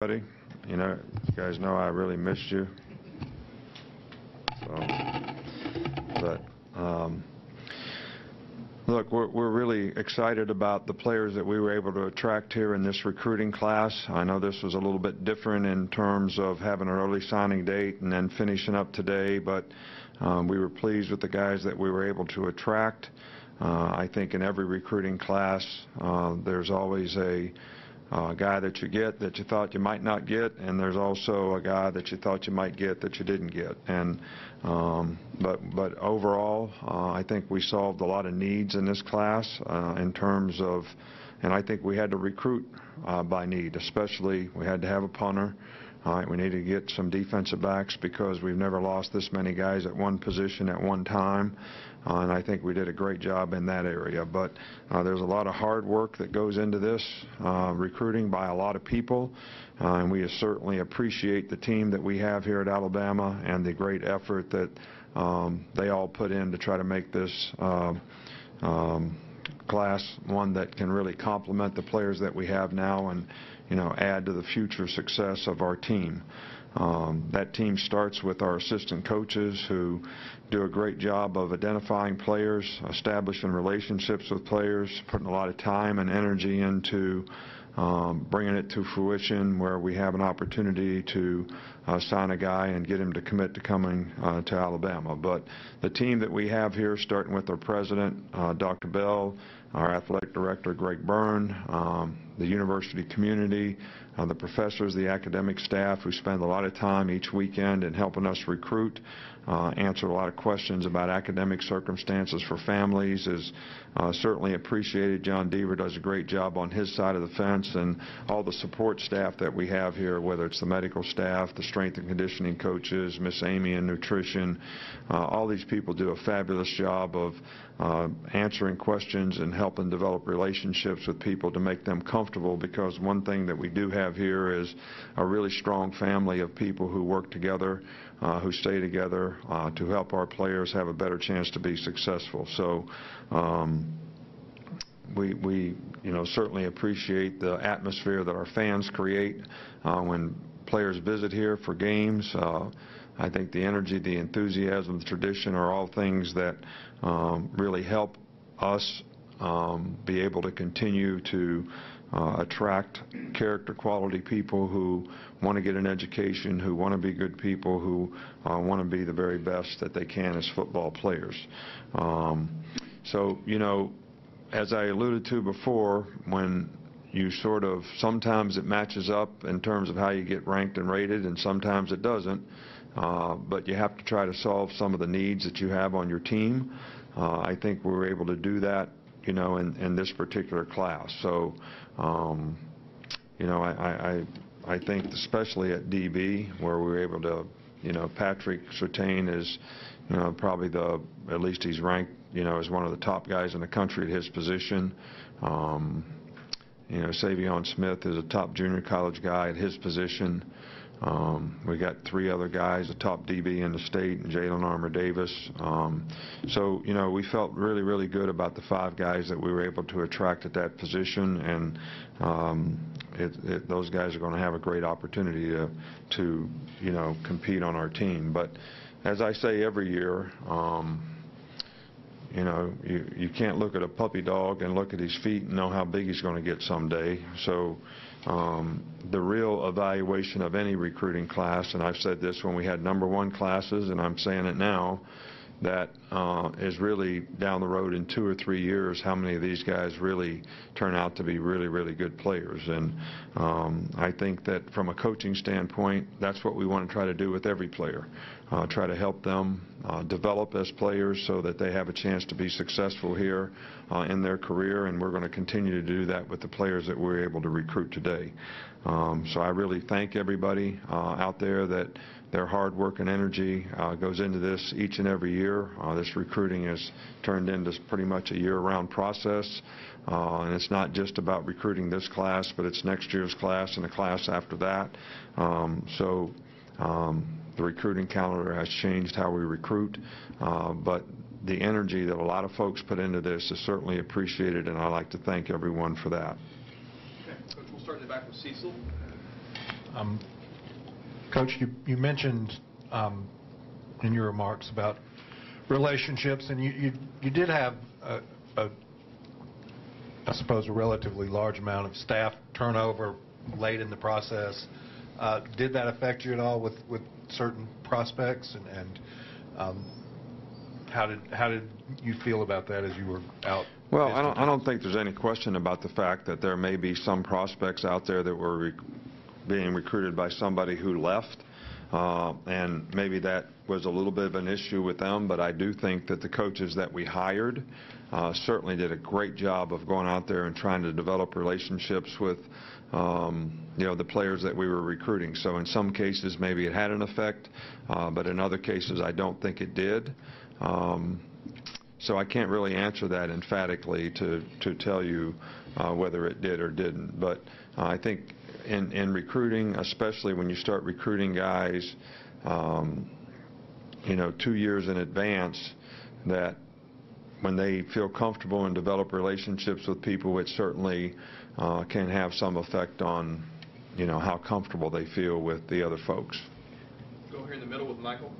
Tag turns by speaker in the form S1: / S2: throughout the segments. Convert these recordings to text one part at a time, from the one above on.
S1: Buddy, you know, you guys know I really missed you. So, but, um, look, we're, we're really excited about the players that we were able to attract here in this recruiting class. I know this was a little bit different in terms of having an early signing date and then finishing up today, but um, we were pleased with the guys that we were able to attract. Uh, I think in every recruiting class, uh, there's always a uh, guy that you get that you thought you might not get, and there's also a guy that you thought you might get that you didn't get. And um, but but overall, uh, I think we solved a lot of needs in this class uh, in terms of, and I think we had to recruit uh, by need, especially we had to have a punter. All right, we need to get some defensive backs because we've never lost this many guys at one position at one time. Uh, and I think we did a great job in that area. But uh, there's a lot of hard work that goes into this, uh, recruiting by a lot of people. Uh, and we certainly appreciate the team that we have here at Alabama and the great effort that um, they all put in to try to make this um, um, class one that can really complement the players that we have now and, you know, add to the future success of our team. Um, that team starts with our assistant coaches who do a great job of identifying players, establishing relationships with players, putting a lot of time and energy into um, bringing it to fruition where we have an opportunity to uh, sign a guy and get him to commit to coming uh, to Alabama. But the team that we have here, starting with our president, uh, Dr. Bell, our athletic director, Greg Byrne, um, the university community, uh, the professors, the academic staff who spend a lot of time each weekend in helping us recruit, uh, answer a lot of questions about academic circumstances for families is uh, certainly appreciated. John Deaver does a great job on his side of the fence and all the support staff that we have here, whether it's the medical staff, the strength and conditioning coaches, Miss Amy in nutrition, uh, all these people do a fabulous job of uh, answering questions and helping develop relationships with people to make them comfortable because one thing that we do have here is a really strong family of people who work together, uh, who stay together uh, to help our players have a better chance to be successful. So um, we, we, you know, certainly appreciate the atmosphere that our fans create uh, when players visit here for games. Uh, I think the energy, the enthusiasm, the tradition are all things that um, really help us um, be able to continue to uh, attract character quality people who want to get an education, who want to be good people, who uh, want to be the very best that they can as football players. Um, so, you know, as I alluded to before, when you sort of, sometimes it matches up in terms of how you get ranked and rated, and sometimes it doesn't. Uh, but you have to try to solve some of the needs that you have on your team. Uh, I think we were able to do that, you know, in, in this particular class. So, um, you know, I, I, I think especially at DB where we were able to, you know, Patrick Surtain is, you know, probably the, at least he's ranked, you know, as one of the top guys in the country at his position. Um, you know, Saivion Smith is a top junior college guy at his position. Um, we got three other guys, the top DB in the state, and Jalen Armour Davis. Um, so, you know, we felt really, really good about the five guys that we were able to attract at that position, and um, it, it, those guys are going to have a great opportunity to, to, you know, compete on our team. But as I say every year, um, you know, you, you can't look at a puppy dog and look at his feet and know how big he's going to get someday. So um, the real evaluation of any recruiting class, and I've said this when we had number one classes, and I'm saying it now, that uh, is really down the road in two or three years how many of these guys really turn out to be really, really good players. And um, I think that from a coaching standpoint, that's what we want to try to do with every player. Uh, try to help them uh, develop as players so that they have a chance to be successful here uh, in their career, and we're going to continue to do that with the players that we're able to recruit today. Um, so I really thank everybody uh, out there that their hard work and energy uh, goes into this each and every year. Uh, this recruiting has turned into pretty much a year-round process. Uh, and it's not just about recruiting this class, but it's next year's class and the class after that. Um, so um, the recruiting calendar has changed how we recruit, uh, but the energy that a lot of folks put into this is certainly appreciated, and I'd like to thank everyone for that.
S2: Okay, Coach, we'll start in the back with Cecil. Um, Coach, you you mentioned um, in your remarks about relationships, and you you you did have, a- a- I suppose, a relatively large amount of staff turnover late in the process. Uh, Did that affect you at all with with certain prospects, and- and um, how did how did you feel about that as you were out?
S1: Well, I don't, I don't think there's any question about the fact that there may be some prospects out there that were being recruited by somebody who left, uh, and maybe that was a little bit of an issue with them, but I do think that the coaches that we hired uh, certainly did a great job of going out there and trying to develop relationships with, um, you know, the players that we were recruiting. So in some cases, maybe it had an effect, uh, but in other cases, I don't think it did. Um, so I can't really answer that emphatically to, to tell you uh, whether it did or didn't. But uh, I think in, in recruiting, especially when you start recruiting guys, um, you know, two years in advance, that when they feel comfortable and develop relationships with people, it certainly uh, can have some effect on, you know, how comfortable they feel with the other folks.
S3: Go here in the middle with Michael.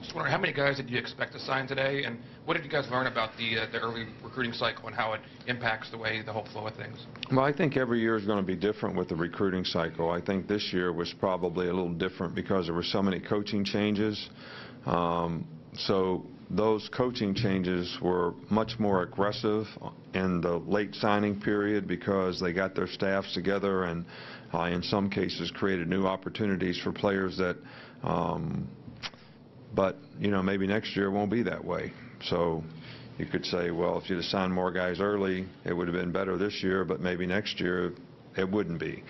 S4: Just wondering, how many guys did you expect to sign today, and what did you guys learn about the, uh, the early recruiting cycle and how it impacts the way, the whole flow of things?
S1: Well, I think every year is going to be different with the recruiting cycle. I think this year was probably a little different because there were so many coaching changes. Um, So those coaching changes were much more aggressive in the late signing period because they got their staffs together and uh, in some cases created new opportunities for players that, um, but, you know, maybe next year won't be that way. So you could say, well, if you'd have signed more guys early, it would have been better this year, but maybe next year it wouldn't be.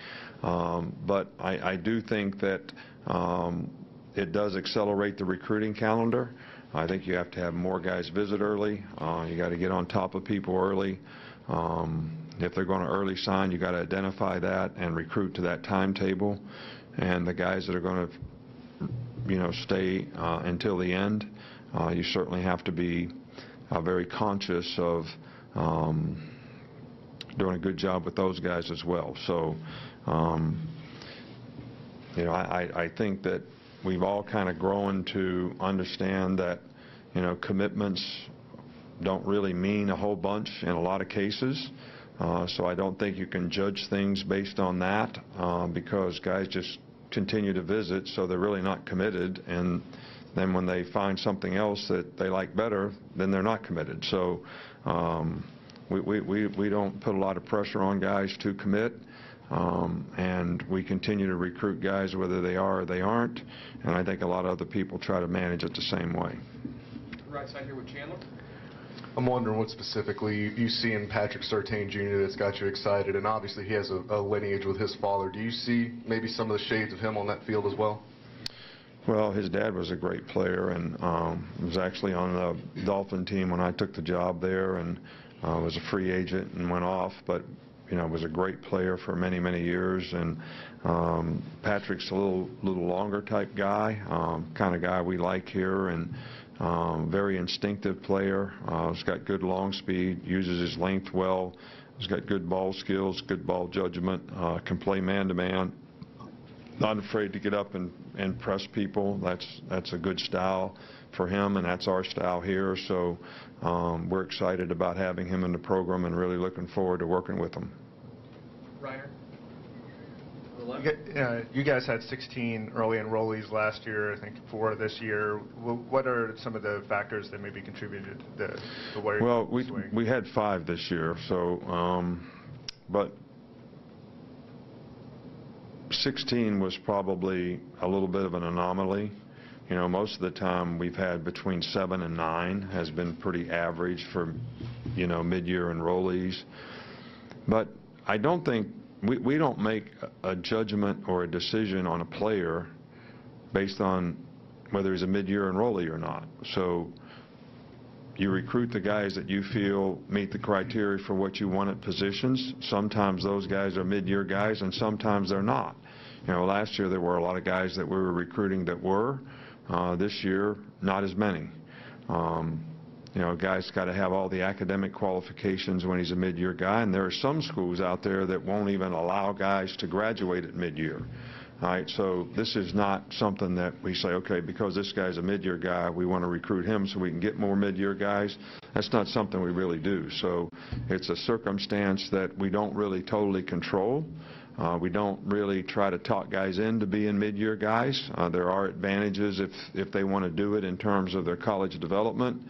S1: Um, But I, I do think that um, it does accelerate the recruiting calendar. I think you have to have more guys visit early. Uh, You got to get on top of people early. Um, If they're going to early sign, you got to identify that and recruit to that timetable. And the guys that are going to you know, stay uh, until the end. Uh, You certainly have to be uh, very conscious of um, doing a good job with those guys as well. So, um, you know, I I- think that we've all kind of grown to understand that, you know, commitments don't really mean a whole bunch in a lot of cases. Uh, So I don't think you can judge things based on that uh, because guys just continue to visit, so they're really not committed. And then when they find something else that they like better, then they're not committed. So um, we we we we don't put a lot of pressure on guys to commit. Um, And we continue to recruit guys whether they are or they aren't. And I think a lot of other people try to manage it the same way.
S3: Right side here with Chandler.
S5: I'm wondering what specifically you- see in Patrick Surtain Jr. that's got you excited, and obviously he has a, a lineage with his father. Do you see maybe some of the shades of him on that field as well?
S1: Well, his dad was a great player and um, was actually on the Dolphin team when I took the job there and uh, was a free agent and went off, but you know was a great player for many many years. And um, Patrick's a little little longer type guy, um, kind of guy we like here, and um, very instinctive player. Uh, he's got good long speed, uses his length well. He's got good ball skills, good ball judgment, uh, can play man-to-man. Not afraid to get up and, and press people. That's, that's a good style for him, and that's our style here. So um, we're excited about having him in the program and really looking forward to working with him.
S6: Ryan? 11. Uh, you guys had 16 early enrollees last year, I think four this year. What are some of the factors that maybe contributed to the Warrior
S1: Well, we, we had five this year, so, um, but 16 was probably a little bit of an anomaly. You know, most of the time we've had between seven and nine has been pretty average for, you know, mid-year enrollees. But I don't think we, we don't make a judgment or a decision on a player based on whether he's a mid-year enrollee or not. So you recruit the guys that you feel meet the criteria for what you want at positions. Sometimes those guys are mid-year guys, and sometimes they're not. You know, last year there were a lot of guys that we were recruiting that were. Uh, This year, not as many. Um, You know, a guy's got to have all the academic qualifications when he's a mid-year guy, and there are some schools out there that won't even allow guys to graduate at mid-year. All right, so this is not something that we say, okay, because this guy's a mid-year guy, we want to recruit him so we can get more mid-year guys. That's not something we really do. So it's a circumstance that we don't really totally control. Uh, We don't really try to talk guys into being mid-year guys. Uh, There are advantages if, if they want to do it in terms of their college development,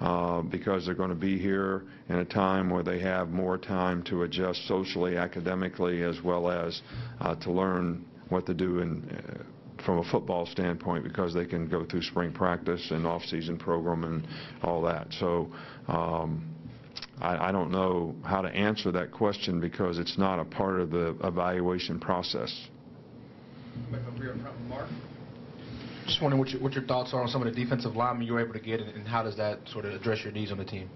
S1: uh, because they're going to be here in a time where they have more time to adjust socially, academically, as well as uh, to learn what to do in, uh, from a football standpoint, because they can go through spring practice and off-season program and all that. So um, I I don't know how to answer that question because it's not a part of the evaluation process.
S3: Over here in front, Mark.
S7: Just wondering what your, what your thoughts are on some of the defensive linemen you were able to get, and, and how does that sort of address your needs on the team?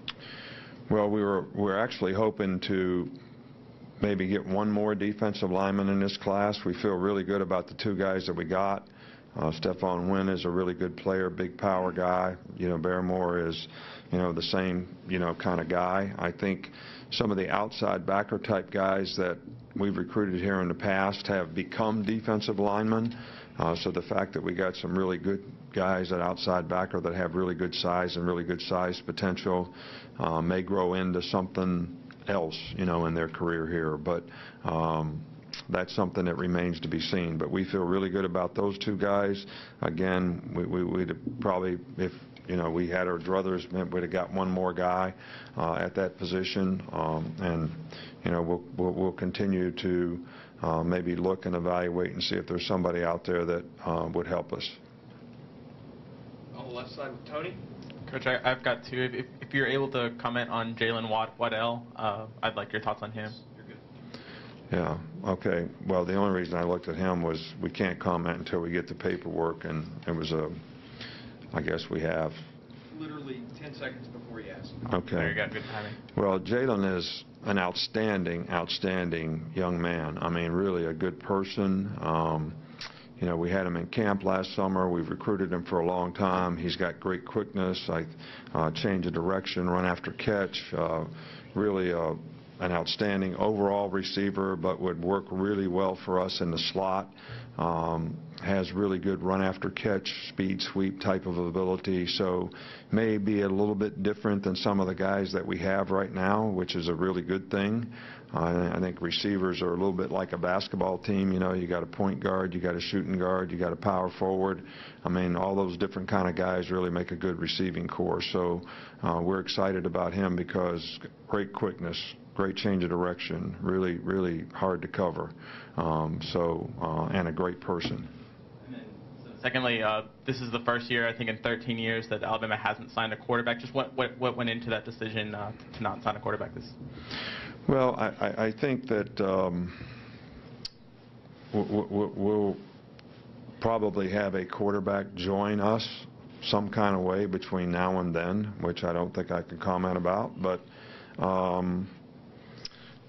S1: Well, we were, we're actually hoping to maybe get one more defensive lineman in this class. We feel really good about the two guys that we got. Uh, Stephon Wynn is a really good player, big power guy. You know, Barrymore is, you know, the same, you know, kind of guy. I think some of the outside backer type guys that we've recruited here in the past have become defensive linemen. Uh, so the fact that we got some really good guys at outside backer that have really good size and really good size potential uh, may grow into something else, you know, in their career here. But um, that's something that remains to be seen. But we feel really good about those two guys. Again, we, we, we'd probably, if you know, we had our druthers, we'd have got one more guy uh, at that position. Um, and you know, we'll, we'll, we'll continue to uh, maybe look and evaluate and see if there's somebody out there that uh, would help us.
S3: On the left side with Tony.
S8: Coach, I, I've got two. If, if, if you're able to comment on Jaylen Watt, Waddle, uh, I'd like your thoughts on him.
S3: You're good.
S1: Yeah, okay. Well, the only reason I looked at him was we can't comment until we get the paperwork, and it was a, I guess we have.
S3: Literally 10 seconds before he asked.
S1: Okay.
S8: There you go. Good timing.
S1: Well, Jaylen is an outstanding, outstanding young man. I mean, really a good person. Um, you know, we had him in camp last summer. We've recruited him for a long time. He's got great quickness, like uh, change of direction, run after catch. Uh, really uh, an outstanding overall receiver, but would work really well for us in the slot. Um, has really good run after catch, speed sweep type of ability. So may be a little bit different than some of the guys that we have right now, which is a really good thing. Uh, I think receivers are a little bit like a basketball team. You know, you got a point guard, you got a shooting guard, you got a power forward. I mean, all those different kind of guys really make a good receiving core. So uh, we're excited about him because great quickness, great change of direction, really, really hard to cover. Um, so uh, and a great person.
S8: And then, so secondly, uh, this is the first year, I think, in 13 years that Alabama hasn't signed a quarterback. Just what, what, what went into that decision uh, to not sign a quarterback this
S1: Well, I, I, I think that um, we'll, we'll- we'll probably have a quarterback join us some kind of way between now and then, which I don't think I can comment about. But um,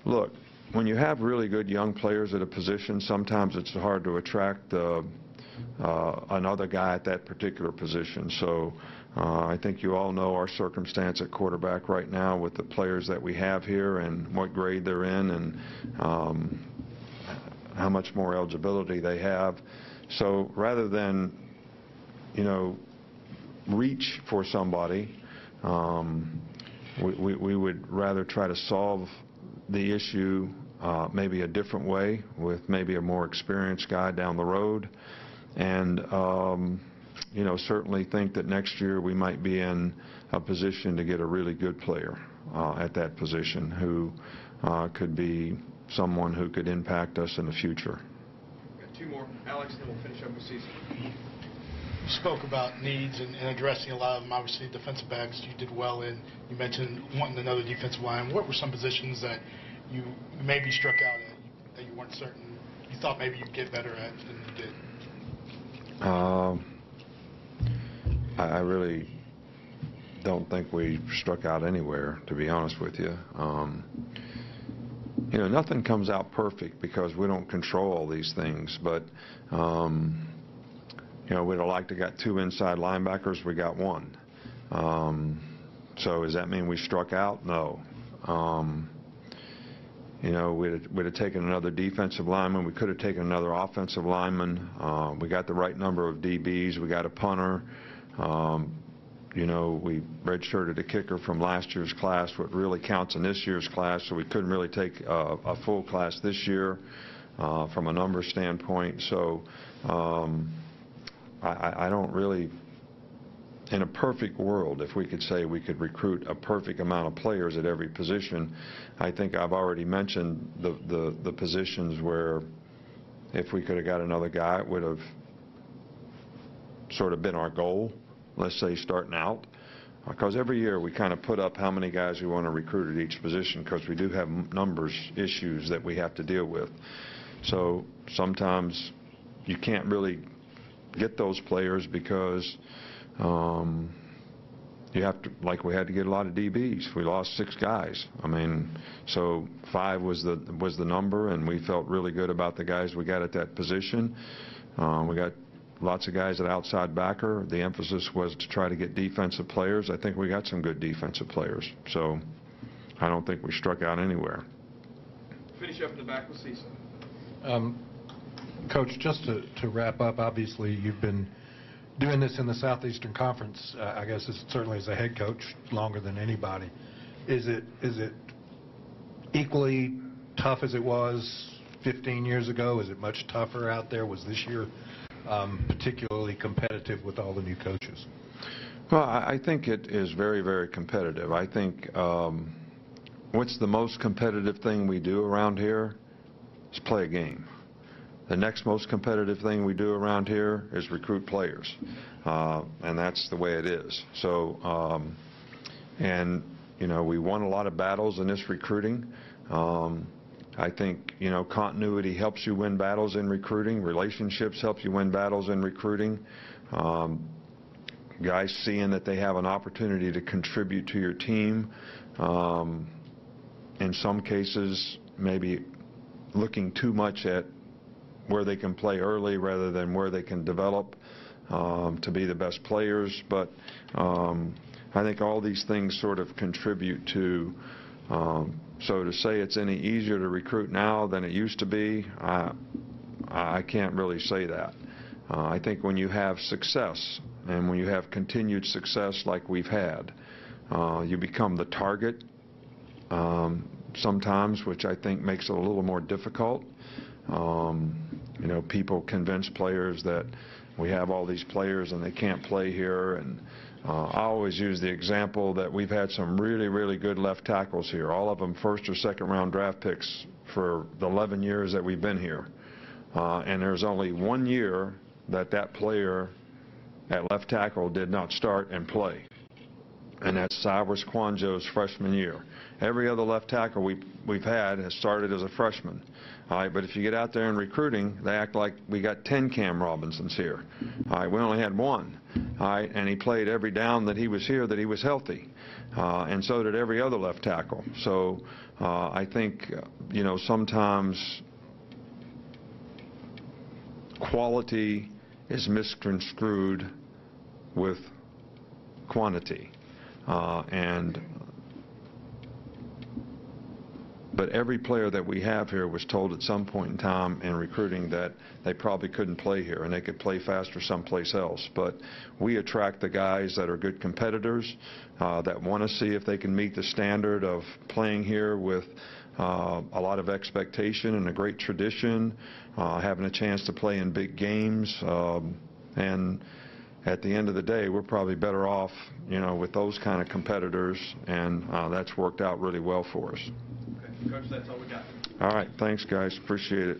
S1: look, when you have really good young players at a position, sometimes it's hard to attract uh, uh, another guy at that particular position. So uh, I think you all know our circumstance at quarterback right now with the players that we have here and what grade they're in and um, how much more eligibility they have. So rather than, you know, reach for somebody, um, we, we, we would rather try to solve the issue uh, maybe a different way with maybe a more experienced guy down the road. And, um, you know, certainly think that next year we might be in a position to get a really good player uh, at that position who uh, could be someone who could impact us in the future.
S3: Got two more. Alex, then we'll finish up with Cecil.
S9: You spoke about needs and, and addressing a lot of them. Obviously, defensive backs you did well in. You mentioned wanting another defensive line. What were some positions that you maybe struck out at that you weren't certain you thought maybe you'd get better at than you did?
S1: Um, I really don't think we struck out anywhere, to be honest with you. Um, You know, nothing comes out perfect because we don't control all these things, but, um, you know, we'd have liked to got two inside linebackers, we got one. Um, So does that mean we struck out? No. Um, you know, we'd have- we'd have taken another defensive lineman, we could have taken another offensive lineman. Uh, We got the right number of DBs, we got a punter. Um, You know, we redshirted a kicker from last year's class, what really counts in this year's class, so we couldn't really take a a full class this year uh, from a number standpoint. So um, I- I don't really, in a perfect world, if we could say we could recruit a perfect amount of players at every position, I think I've already mentioned the, the, the positions where if we could have got another guy, it would have sort of been our goal, let's say, starting out. Because every year, we kind of put up how many guys we want to recruit at each position, because we do have numbers issues that we have to deal with. So sometimes you can't really get those players because um, you have to, like we had to get a lot of DBs. We lost six guys. I mean, so five was the, was the number, and we felt really good about the guys we got at that position. Uh, We got lots of guys at outside backer. The emphasis was to try to get defensive players. I think we got some good defensive players. So I don't think we struck out anywhere.
S3: Finish up in the back with Cecil.
S2: Um, Coach, just to to wrap up, obviously, you've been doing this in the Southeastern Conference, uh, I guess, as- certainly as a head coach, longer than anybody. Is it is it equally tough as it was 15 years ago? Is it much tougher out there? Was this year um, particularly competitive with all the new coaches?
S1: Well, I I think it is very, very competitive. I think um, what's the most competitive thing we do around here is play a game. The next most competitive thing we do around here is recruit players, Uh, and that's the way it is. So, um, and, you know, we won a lot of battles in this recruiting. Um, I think, you know, continuity helps you win battles in recruiting. Relationships help you win battles in recruiting. Um, guys seeing that they have an opportunity to contribute to your team. Um, in some cases, maybe looking too much at where they can play early rather than where they can develop um, to be the best players. But um, I think all these things sort of contribute to. Um, so to say it's any easier to recruit now than it used to be, I, I can't really say that. Uh, I think when you have success and when you have continued success like we've had, uh, you become the target um, sometimes, which I think makes it a little more difficult. Um, you know, people convince players that we have all these players and they can't play here. And uh, I always use the example that we've had some really, really good left tackles here, all of them first or second round draft picks for the 11 years that we've been here. Uh, and there's only one year that that player at left tackle did not start and play. And that's Cyrus Kouandjio's freshman year. Every other left tackle we, we've had has started as a freshman. All right, but if you get out there in recruiting, they act like we got 10 Cam Robinsons here. All right, we only had one. All right, and he played every down that he was here that he was healthy. Uh, and so did every other left tackle. So uh, I think, uh, you know, sometimes quality is misconstrued with quantity. Uh, and but every player that we have here was told at some point in time in recruiting that they probably couldn't play here and they could play faster someplace else. But we attract the guys that are good competitors, uh, that want to see if they can meet the standard of playing here with uh, a lot of expectation and a great tradition, uh, having a chance to play in big games. Um, and at the end of the day, we're probably better off, you know, with those kind of competitors, and uh, that's worked out really well for us.
S3: Okay, Coach, that's all we got.
S1: All right, thanks, guys, appreciate it.